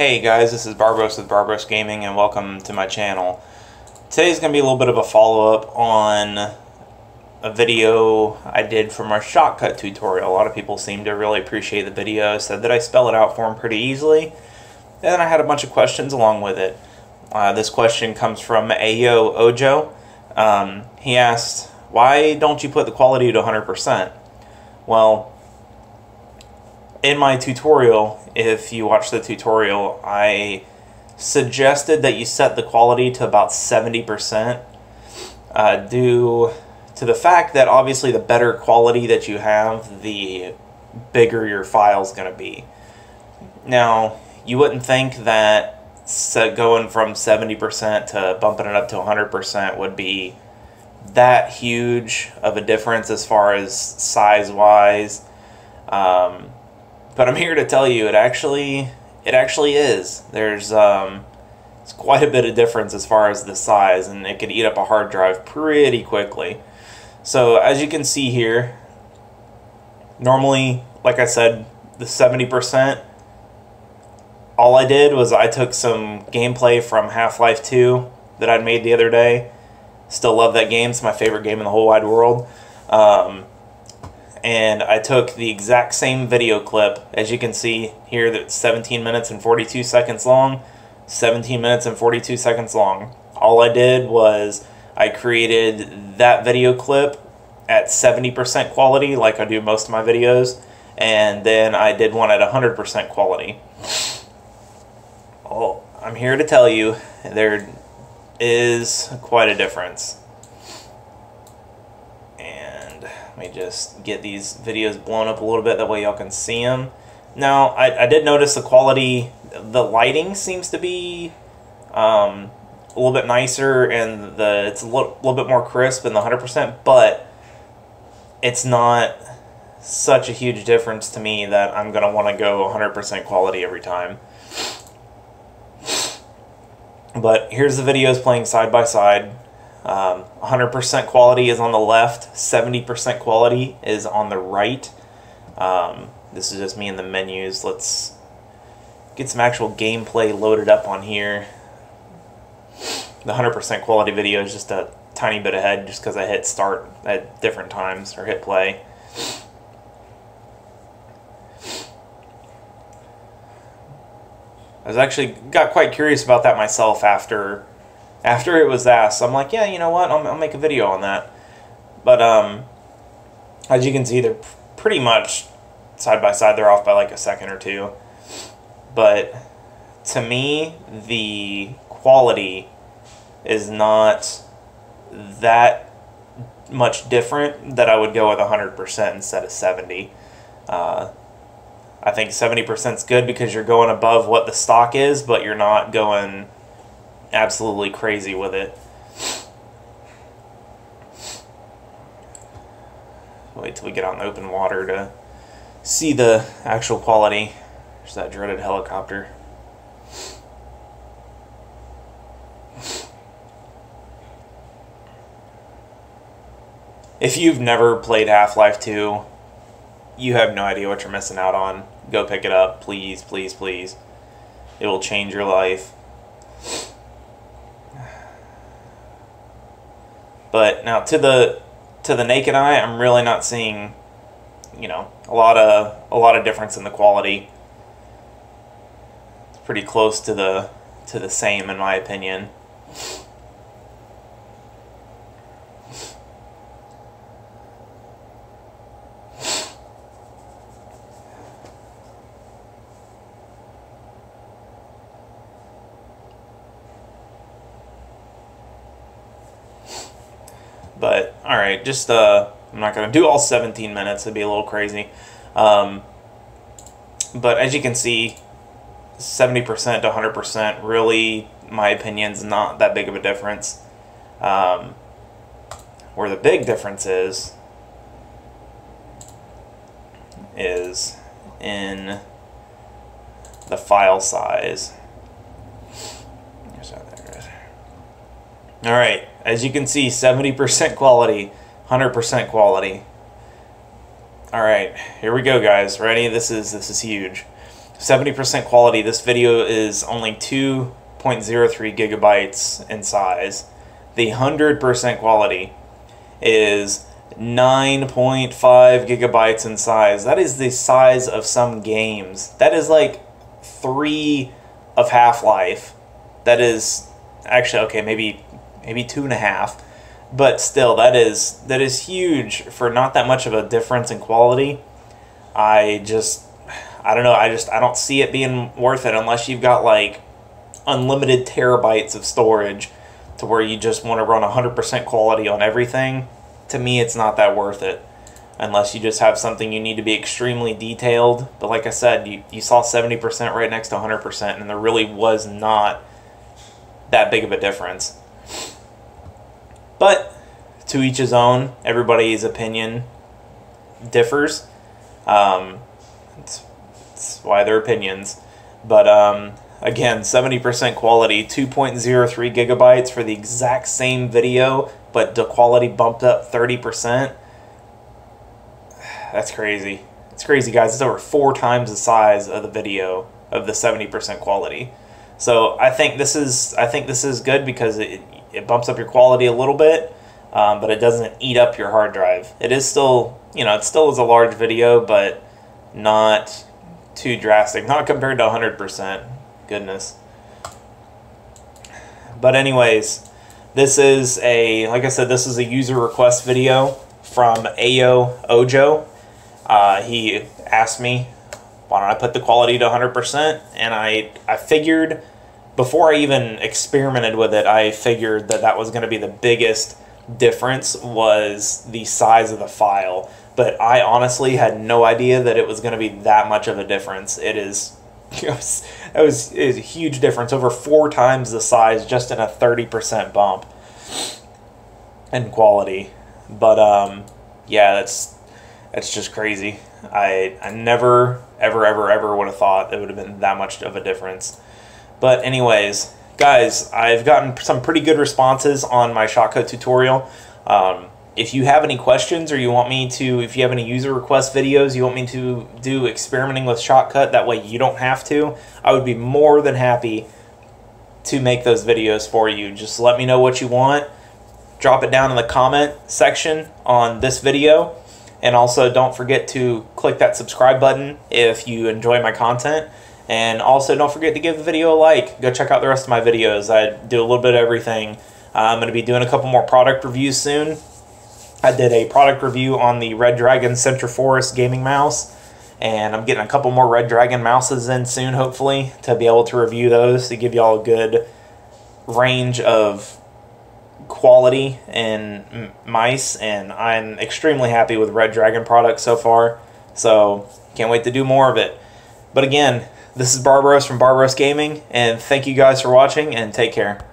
Hey guys, this is Barbros with Barbros Gaming and welcome to my channel. Today's going to be a little bit of a follow-up on a video I did for our shotcut tutorial. A lot of people seem to really appreciate the video, said that I spell it out for them pretty easily, and I had a bunch of questions along with it. Uh, this question comes from Ayo Ojo. Um, he asked, why don't you put the quality to 100%? Well, in my tutorial, if you watch the tutorial, I suggested that you set the quality to about 70% uh, due to the fact that obviously the better quality that you have, the bigger your file is going to be. Now, you wouldn't think that going from 70% to bumping it up to 100% would be that huge of a difference as far as size wise. Um, but I'm here to tell you it actually it actually is. There's um, it's quite a bit of difference as far as the size, and it could eat up a hard drive pretty quickly. So as you can see here, normally, like I said, the 70%, all I did was I took some gameplay from Half-Life 2 that I'd made the other day. Still love that game. It's my favorite game in the whole wide world. Um, and I took the exact same video clip as you can see here that's 17 minutes and 42 seconds long. 17 minutes and 42 seconds long. All I did was I created that video clip at 70% quality like I do most of my videos and then I did one at 100% quality. Oh I'm here to tell you there is quite a difference me just get these videos blown up a little bit, that way y'all can see them. Now, I, I did notice the quality, the lighting seems to be um, a little bit nicer and the it's a little, little bit more crisp than the 100%, but it's not such a huge difference to me that I'm going to want to go 100% quality every time. But here's the videos playing side by side. 100% um, quality is on the left, 70% quality is on the right. Um, this is just me in the menus. Let's get some actual gameplay loaded up on here. The 100% quality video is just a tiny bit ahead just because I hit start at different times or hit play. I was actually got quite curious about that myself after after it was asked, I'm like, yeah, you know what? I'll, I'll make a video on that. But um, as you can see, they're pretty much side by side. They're off by like a second or two. But to me, the quality is not that much different that I would go with 100% instead of 70. Uh, I think 70% is good because you're going above what the stock is, but you're not going absolutely crazy with it. Wait till we get out in the open water to see the actual quality. There's that dreaded helicopter. If you've never played Half-Life 2, you have no idea what you're missing out on. Go pick it up, please, please, please. It will change your life. But now to the to the naked eye, I'm really not seeing, you know, a lot of a lot of difference in the quality. It's pretty close to the to the same in my opinion. But all right, just uh, I'm not gonna do all 17 minutes. It'd be a little crazy. Um, but as you can see, 70% to 100%, really, my opinion's not that big of a difference. Um, where the big difference is, is in the file size. All right, as you can see, 70% quality, 100% quality. All right, here we go, guys. Ready? This is this is huge. 70% quality. This video is only 2.03 gigabytes in size. The 100% quality is 9.5 gigabytes in size. That is the size of some games. That is like three of Half Life. That is actually okay, maybe maybe two and a half, but still, that is that is huge for not that much of a difference in quality. I just I don't know. I just I don't see it being worth it unless you've got like unlimited terabytes of storage to where you just want to run 100% quality on everything. To me, it's not that worth it unless you just have something you need to be extremely detailed. But like I said, you, you saw 70% right next to 100%, and there really was not that big of a difference. But to each his own, everybody's opinion differs. Um, it's, it's why they're opinions. But um, again, 70% quality, 2.03 gigabytes for the exact same video, but the quality bumped up 30%. That's crazy. It's crazy, guys. It's over four times the size of the video of the 70% quality. So I think this is I think this is good because it, it bumps up your quality a little bit, um, but it doesn't eat up your hard drive. It is still you know it still is a large video, but not too drastic. Not compared to 100%. Goodness. But anyways, this is a like I said, this is a user request video from Ayo Ojo. Uh, he asked me, why don't I put the quality to 100%? And I, I figured, before I even experimented with it, I figured that that was going to be the biggest difference was the size of the file. But I honestly had no idea that it was going to be that much of a difference. It is, it was, it was, it was a huge difference, over four times the size, just in a 30% bump in quality. But um, yeah, that's it's just crazy. I I never ever ever ever would have thought it would have been that much of a difference. But anyways, guys, I've gotten some pretty good responses on my Shotcut tutorial. Um, if you have any questions or you want me to, if you have any user request videos, you want me to do experimenting with Shotcut, that way you don't have to, I would be more than happy to make those videos for you. Just let me know what you want. Drop it down in the comment section on this video and also, don't forget to click that subscribe button if you enjoy my content. And also, don't forget to give the video a like. Go check out the rest of my videos. I do a little bit of everything. Uh, I'm going to be doing a couple more product reviews soon. I did a product review on the Redragon Centrophorus gaming mouse. And I'm getting a couple more Redragon mouses in soon, hopefully, to be able to review those to give y'all a good range of quality in mice, and I'm extremely happy with Red Dragon products so far. So can't wait to do more of it. But again, this is Barbros from Barbros Gaming, and thank you guys for watching, and take care.